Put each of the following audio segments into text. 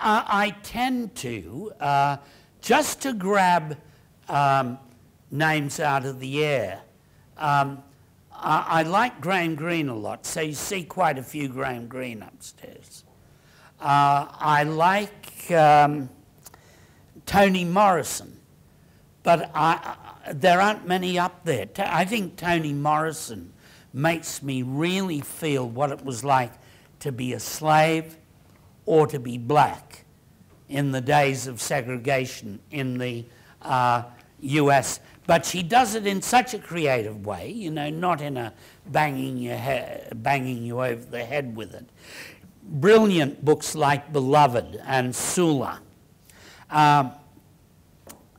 I, I tend to, uh, just to grab um, names out of the air. Um, I, I, like Graham Greene a lot, so you see quite a few Graham Greene upstairs. Uh, I like um, Toni Morrison, but I, there aren't many up there. I think Toni Morrison makes me really feel what it was like to be a slave or to be black in the days of segregation in the uh, US. But she does it in such a creative way, you know, not in a banging, your banging you over the head with it. Brilliant books like Beloved and Sula. Um,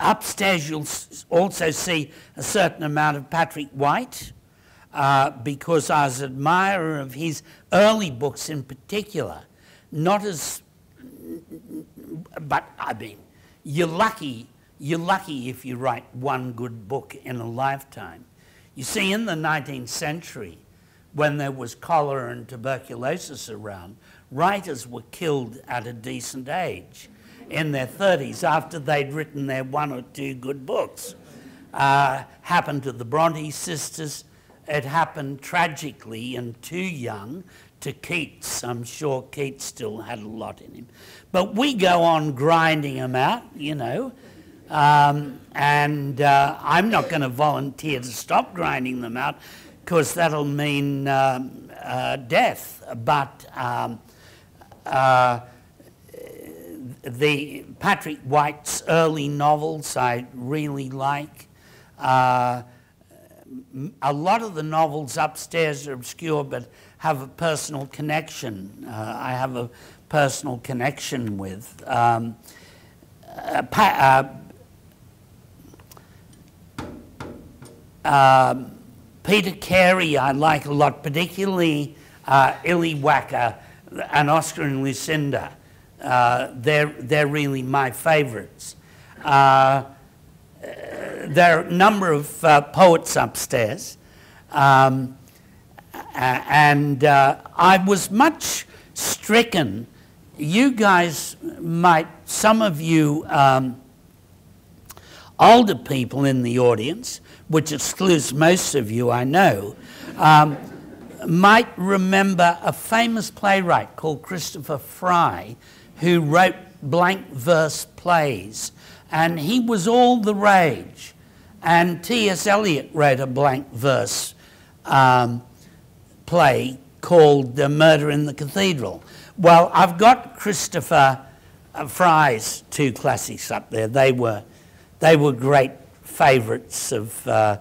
upstairs, you'll also see a certain amount of Patrick White, uh, because I was an admirer of his early books in particular. Not as, but I mean, you're lucky, you're lucky if you write one good book in a lifetime. You see, in the 19th century, when there was cholera and tuberculosis around, writers were killed at a decent age in their 30s after they'd written their one or two good books. Uh, happened to the Bronte sisters, it happened tragically and too young to Keats. I'm sure Keats still had a lot in him. But we go on grinding them out, you know. Um, and uh, I'm not going to volunteer to stop grinding them out because that'll mean um, uh, death. But um, uh, the Patrick White's early novels I really like. Uh, a lot of the novels upstairs are obscure but have a personal connection. Uh, I have a personal connection with. Um, uh, uh, um, Peter Carey I like a lot, particularly uh, Illywhacker and Oscar and Lucinda. Uh, they're, they're really my favorites. Uh, there are a number of uh, poets upstairs. Um, and uh, I was much stricken. You guys might, some of you um, older people in the audience, which excludes most of you, I know, um, might remember a famous playwright called Christopher Fry who wrote blank verse plays. And he was all the rage. And T.S. Eliot wrote a blank verse um, play called The Murder in the Cathedral. Well, I've got Christopher uh, Fry's two classics up there. They were, they were great favourites of, uh,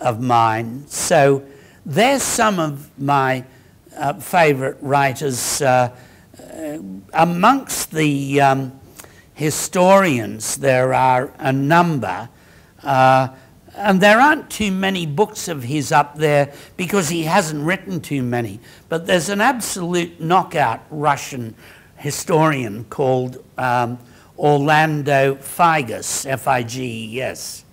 of mine. So there's some of my uh, favourite writers. Uh, uh amongst the um, historians, there are a number. And there aren't too many books of his up there because he hasn't written too many. But there's an absolute knockout Russian historian called um, Orlando Figes, F I G E S.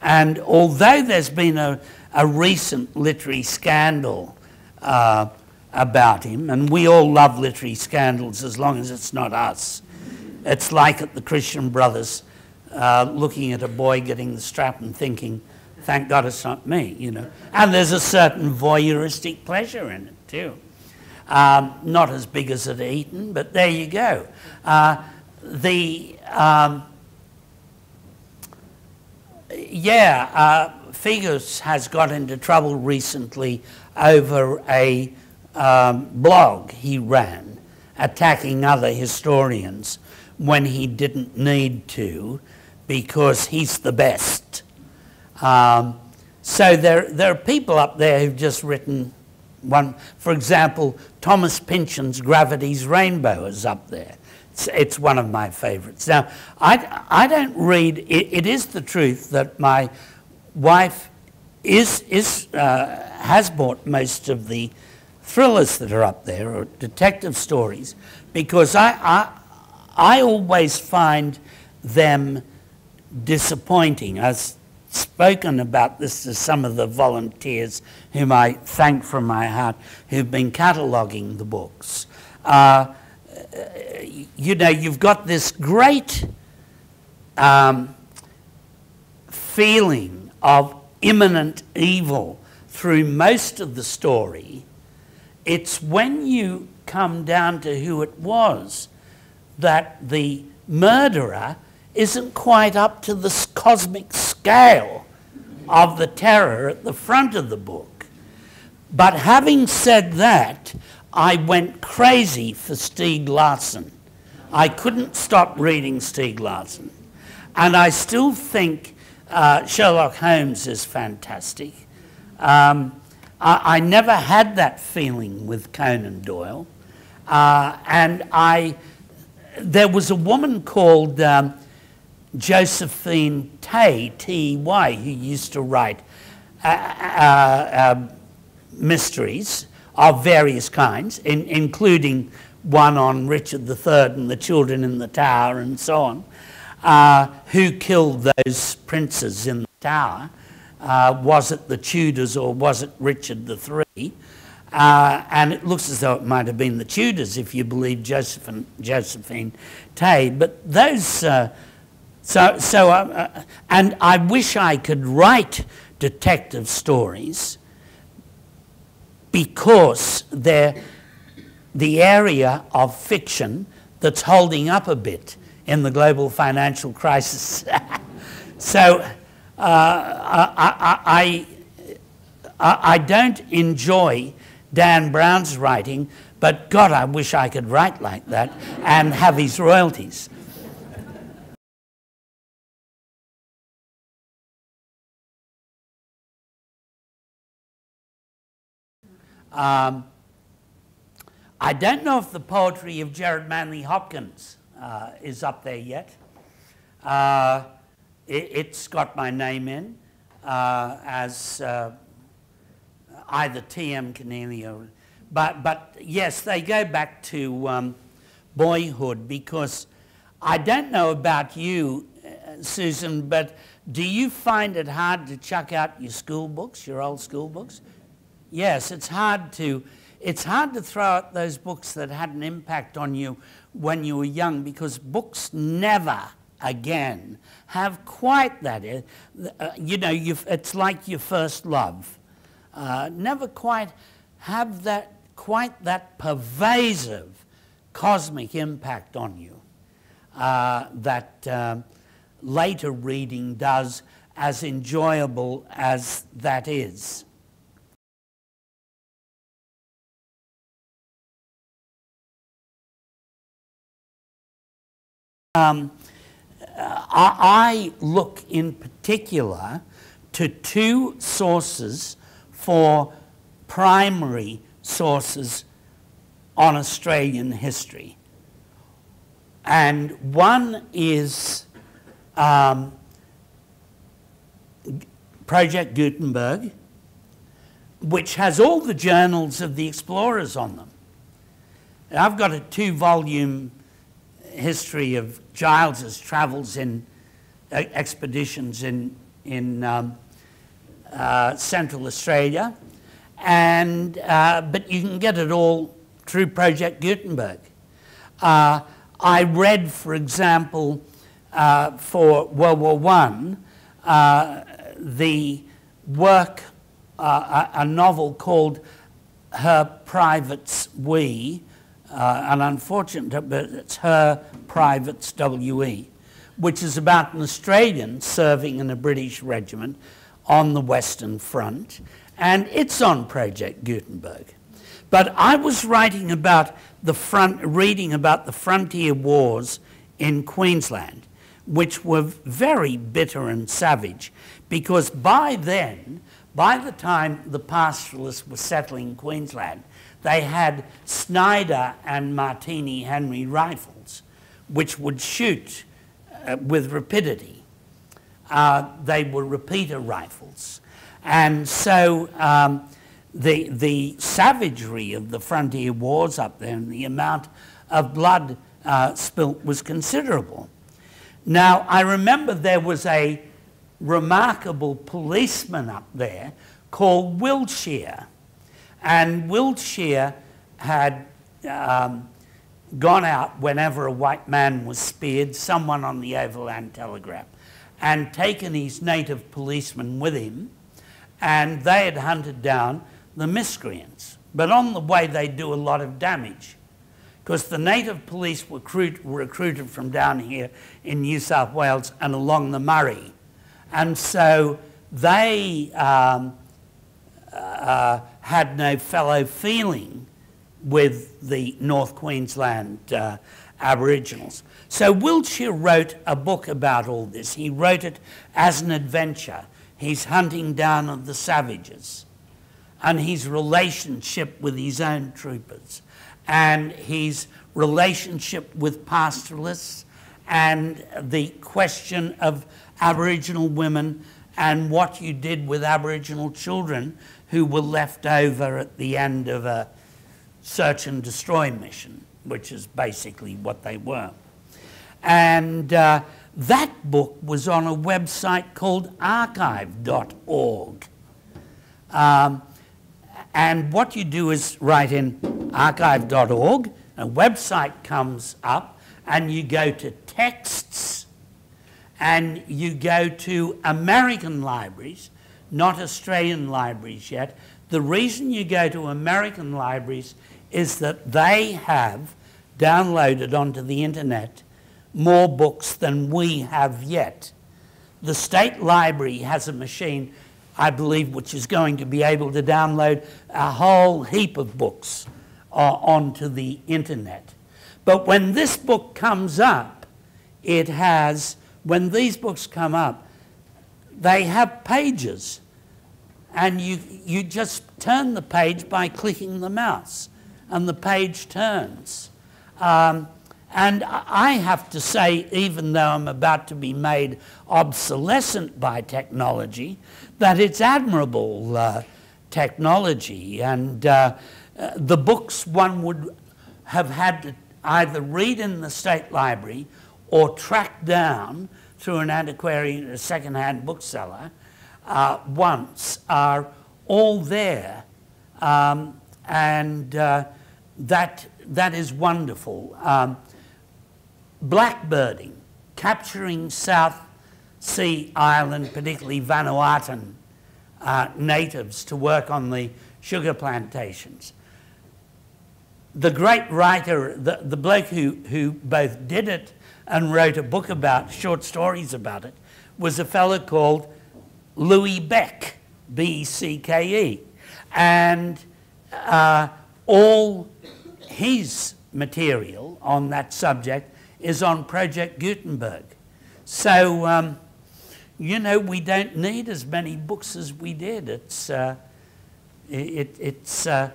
And although there's been a, a recent literary scandal uh, about him, and we all love literary scandals as long as it's not us, it's like at the Christian Brothers uh, looking at a boy getting the strap and thinking, thank God it's not me, you know. And there's a certain voyeuristic pleasure in it too. Um, not as big as at Eton, but there you go. Uh, the, um, yeah, uh, Figes has got into trouble recently over a um, blog he ran attacking other historians when he didn't need to because he's the best. Um, so there, there are people up there who've just written one. For example, Thomas Pynchon's Gravity's Rainbow is up there. It's, it's one of my favorites. Now, I, I don't read, it, it is the truth that my wife is, is, uh, has bought most of the thrillers that are up there, or detective stories, because I, I, I always find them disappointing. I've spoken about this to some of the volunteers whom I thank from my heart who've been cataloguing the books. Uh, you know, you've got this great um, feeling of imminent evil through most of the story. It's when you come down to who it was that the murderer isn't quite up to the cosmic scale of the terror at the front of the book. But having said that, I went crazy for Stieg Larsson. I couldn't stop reading Stieg Larsson. And I still think uh, Sherlock Holmes is fantastic. Um, I, I, never had that feeling with Conan Doyle. Uh, and I, there was a woman called um, Josephine Tey, T-E-Y, who used to write uh, uh, um, mysteries of various kinds, in, including one on Richard III and the children in the tower and so on, uh, who killed those princes in the tower. Uh, was it the Tudors or was it Richard III? Uh, and it looks as though it might have been the Tudors if you believe Josephine, Josephine Tey. But those uh, so, so uh, uh, and I wish I could write detective stories because they're the area of fiction that's holding up a bit in the global financial crisis. so uh, I, I, I, I, don't enjoy Dan Brown's writing, but God, I wish I could write like that and have his royalties. Um, I don't know if the poetry of Gerard Manley Hopkins uh, is up there yet. Uh, it, has got my name in uh, as uh, either T.M. Keneally but, but yes, they go back to um, boyhood because I don't know about you, uh, Susan, but do you find it hard to chuck out your school books, your old school books? Yes, it's hard to it's hard to throw out those books that had an impact on you when you were young because books never again have quite that. Uh, you know, it's like your first love. Uh, never quite have that quite that pervasive cosmic impact on you uh, that um, later reading does, as enjoyable as that is. Um, I, I look in particular to two sources for primary sources on Australian history. And one is um, Project Gutenberg, which has all the journals of the explorers on them. I've got a two volume history of Giles's travels in uh, expeditions in, in um, uh, Central Australia, and, uh, but you can get it all through Project Gutenberg. Uh, I read, for example, uh, for World War I, uh, the work, a, a novel called Her Privates We, uh, and unfortunate, but it's her privates WE, which is about an Australian serving in a British regiment on the Western Front, and it's on Project Gutenberg. But I was writing about the front, reading about the frontier wars in Queensland, which were very bitter and savage, because by then, by the time the pastoralists were settling Queensland, they had Snider and Martini Henry rifles, which would shoot uh, with rapidity. Uh, they were repeater rifles. And so um, the, the savagery of the frontier wars up there and the amount of blood uh, spilt was considerable. Now, I remember there was a remarkable policeman up there called Wiltshire and Wiltshire had um, gone out whenever a white man was speared, someone on the Overland Telegraph, and taken his native policeman with him, and they had hunted down the miscreants. But on the way, they do a lot of damage because the native police were recruit, recruited from down here in New South Wales and along the Murray. And so they um, uh, had no fellow feeling with the North Queensland uh, Aboriginals. So Wiltshire wrote a book about all this. He wrote it as an adventure. He's hunting down of the savages and his relationship with his own troopers and his relationship with pastoralists and the question of Aboriginal women and what you did with Aboriginal children who were left over at the end of a search and destroy mission, which is basically what they were. And uh, that book was on a website called archive.org. Um, and what you do is write in archive.org, a website comes up, and you go to texts, and you go to American libraries, not Australian libraries yet. The reason you go to American libraries is that they have downloaded onto the internet more books than we have yet. The State Library has a machine, I believe, which is going to be able to download a whole heap of books uh, onto the internet. But when this book comes up, it has, when these books come up, they have pages. And you, you just turn the page by clicking the mouse and the page turns. Um, and I have to say, even though I'm about to be made obsolescent by technology, that it's admirable uh, technology. And uh, uh, the books one would have had to either read in the State Library or track down through an antiquarian, a second-hand bookseller, uh, once are all there. Um, and uh, that, that is wonderful. Um, blackbirding, capturing South Sea Island, particularly Vanuatuan uh, natives to work on the sugar plantations. The great writer, the, the bloke who, who both did it and wrote a book about, short stories about it, was a fellow called Louis Becke, B-E-C-K-E. And uh, all his material on that subject is on Project Gutenberg. So, um, you know, we don't need as many books as we did. It's, uh, it, it's uh,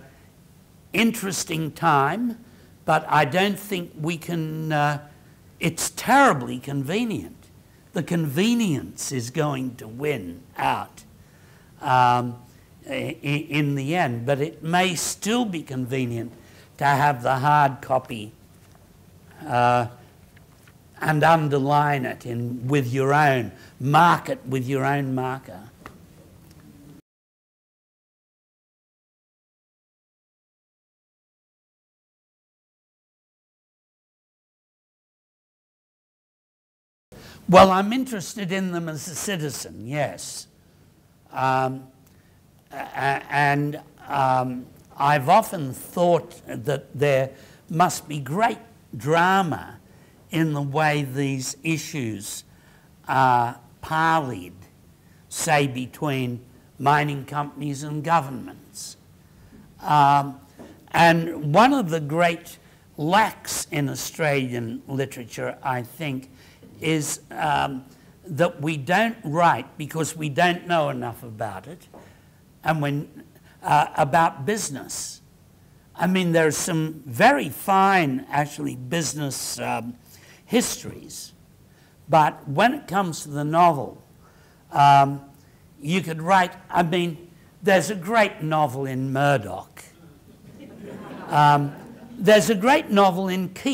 interesting time, but I don't think we can, uh, it's terribly convenient. The convenience is going to win out. Um, in the end, but it may still be convenient to have the hard copy uh, and underline it in, with your own, mark it with your own marker. Well, I'm interested in them as a citizen, yes. Um, and um, I've often thought that there must be great drama in the way these issues are parleyed, say, between mining companies and governments. Um, and one of the great lacks in Australian literature, I think, is um, that we don't write because we don't know enough about it and when, uh, about business. I mean, there's some very fine, actually, business um, histories. But when it comes to the novel, um, you could write, I mean, there's a great novel in Murdoch. Um, there's a great novel in Keats.